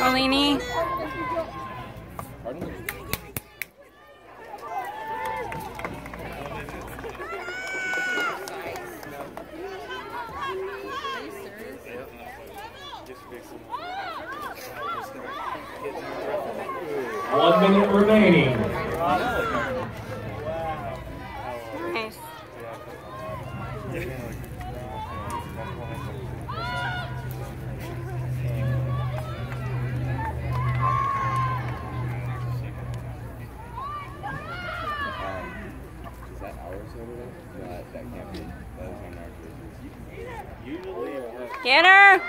Cellini. One minute remaining. Nice. Over that, can't be. Our Get her!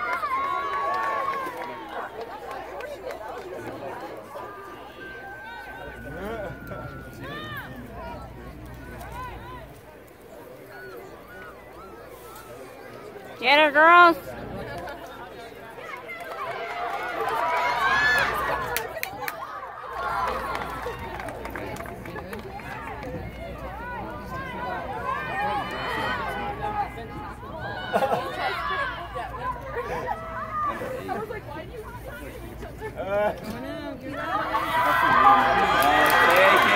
was like, why do you to to. Take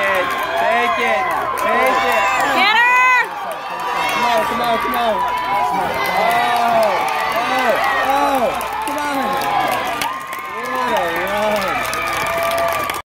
it, take it, take it. Get her! Come on, come on, come on.